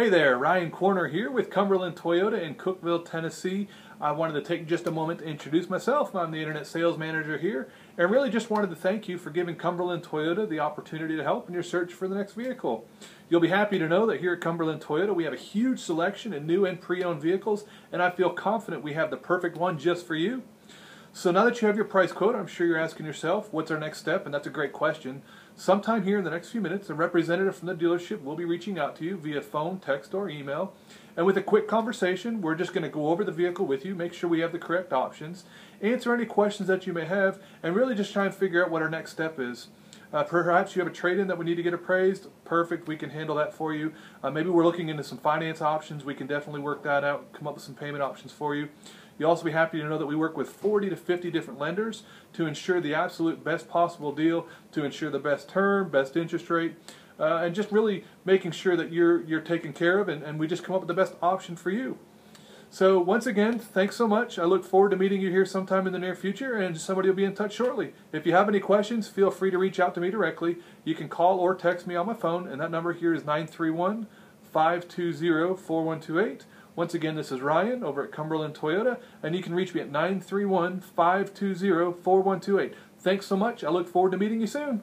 Hey there, Ryan Corner here with Cumberland Toyota in Cookeville, Tennessee. I wanted to take just a moment to introduce myself. I'm the Internet Sales Manager here and really just wanted to thank you for giving Cumberland Toyota the opportunity to help in your search for the next vehicle. You'll be happy to know that here at Cumberland Toyota we have a huge selection in new and pre-owned vehicles and I feel confident we have the perfect one just for you. So now that you have your price quote, I'm sure you're asking yourself, what's our next step? And that's a great question. Sometime here in the next few minutes, a representative from the dealership will be reaching out to you via phone, text, or email. And with a quick conversation, we're just going to go over the vehicle with you, make sure we have the correct options, answer any questions that you may have, and really just try and figure out what our next step is. Uh, perhaps you have a trade-in that we need to get appraised. Perfect, we can handle that for you. Uh, maybe we're looking into some finance options. We can definitely work that out, come up with some payment options for you. You'll also be happy to know that we work with 40 to 50 different lenders to ensure the absolute best possible deal, to ensure the best term, best interest rate, uh, and just really making sure that you're you're taken care of, and, and we just come up with the best option for you. So once again, thanks so much. I look forward to meeting you here sometime in the near future, and somebody will be in touch shortly. If you have any questions, feel free to reach out to me directly. You can call or text me on my phone, and that number here is 931 520 4128. Once again, this is Ryan over at Cumberland Toyota, and you can reach me at 931 520 4128. Thanks so much. I look forward to meeting you soon.